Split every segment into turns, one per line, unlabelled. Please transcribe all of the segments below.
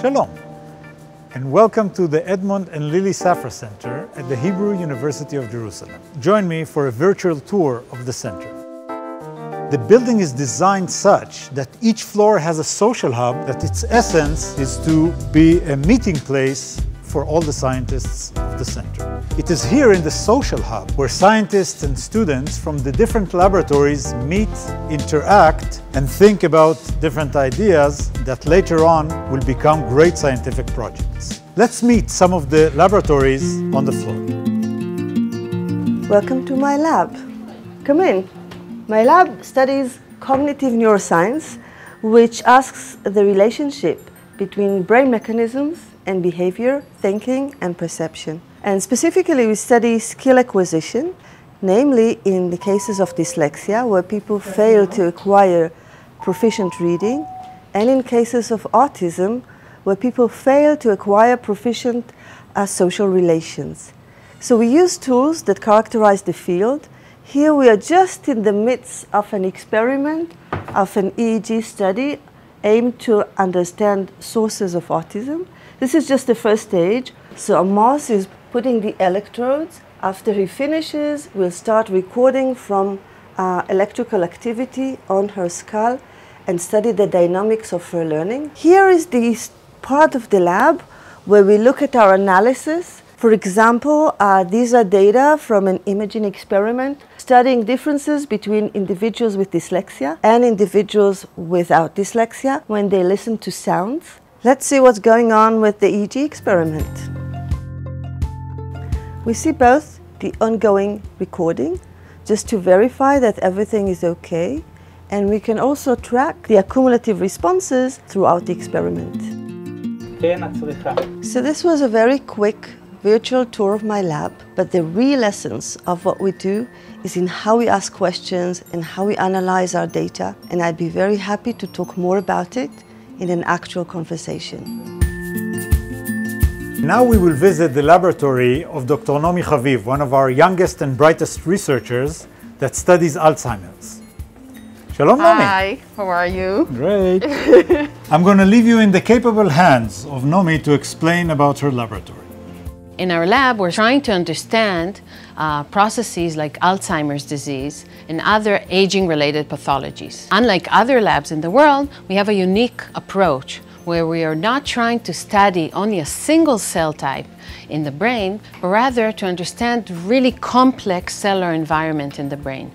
Shalom, and welcome to the Edmond and Lily Safra Center at the Hebrew University of Jerusalem. Join me for a virtual tour of the center. The building is designed such that each floor has a social hub that its essence is to be a meeting place for all the scientists of the center. It is here in the social hub where scientists and students from the different laboratories meet, interact, and think about different ideas that later on will become great scientific projects. Let's meet some of the laboratories on the floor.
Welcome to my lab. Come in. My lab studies cognitive neuroscience, which asks the relationship between brain mechanisms and behavior, thinking, and perception. And specifically, we study skill acquisition, namely in the cases of dyslexia, where people fail to acquire proficient reading, and in cases of autism, where people fail to acquire proficient uh, social relations. So we use tools that characterize the field here we are just in the midst of an experiment of an EEG study aimed to understand sources of autism. This is just the first stage. So Amos is putting the electrodes. After he finishes, we'll start recording from uh, electrical activity on her skull and study the dynamics of her learning. Here is the part of the lab where we look at our analysis for example, uh, these are data from an imaging experiment studying differences between individuals with dyslexia and individuals without dyslexia when they listen to sounds. Let's see what's going on with the EEG experiment. We see both the ongoing recording just to verify that everything is okay and we can also track the accumulative responses throughout the experiment. So this was a very quick virtual tour of my lab, but the real essence of what we do is in how we ask questions and how we analyze our data, and I'd be very happy to talk more about it in an actual conversation.
Now we will visit the laboratory of Dr. Naomi Habib, one of our youngest and brightest researchers that studies Alzheimer's. Shalom, Naomi.
Hi, how are you?
Great. I'm going to leave you in the capable hands of Naomi to explain about her laboratory.
In our lab, we're trying to understand uh, processes like Alzheimer's disease and other aging-related pathologies. Unlike other labs in the world, we have a unique approach where we are not trying to study only a single cell type in the brain, but rather to understand really complex cellular environment in the brain.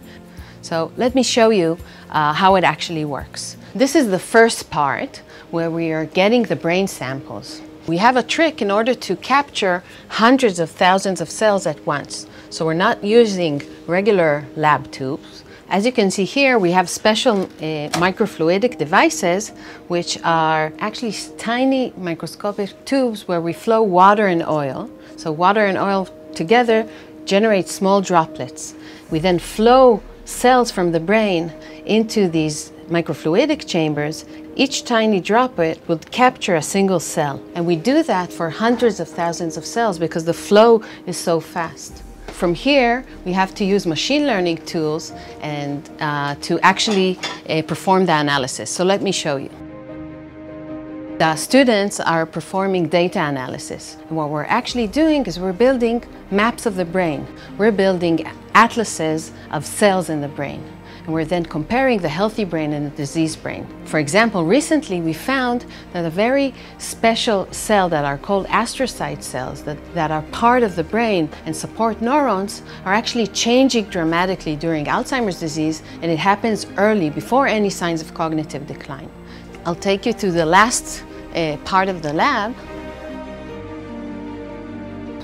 So let me show you uh, how it actually works. This is the first part where we are getting the brain samples. We have a trick in order to capture hundreds of thousands of cells at once. So we're not using regular lab tubes. As you can see here, we have special uh, microfluidic devices, which are actually tiny microscopic tubes where we flow water and oil. So water and oil together generate small droplets. We then flow cells from the brain into these microfluidic chambers, each tiny droplet will capture a single cell. And we do that for hundreds of thousands of cells because the flow is so fast. From here, we have to use machine learning tools and uh, to actually uh, perform the analysis. So let me show you. The students are performing data analysis. And what we're actually doing is we're building maps of the brain. We're building atlases of cells in the brain and we're then comparing the healthy brain and the diseased brain. For example, recently we found that a very special cell that are called astrocyte cells that, that are part of the brain and support neurons are actually changing dramatically during Alzheimer's disease and it happens early before any signs of cognitive decline. I'll take you to the last uh, part of the lab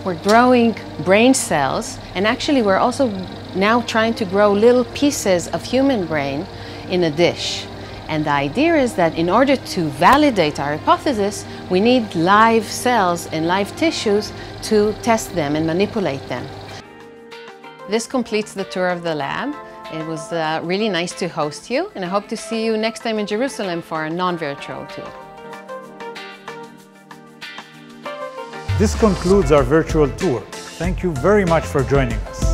we're growing brain cells and actually we're also now trying to grow little pieces of human brain in a dish. And the idea is that in order to validate our hypothesis, we need live cells and live tissues to test them and manipulate them. This completes the tour of the lab. It was uh, really nice to host you, and I hope to see you next time in Jerusalem for a non-virtual tour.
This concludes our virtual tour. Thank you very much for joining us.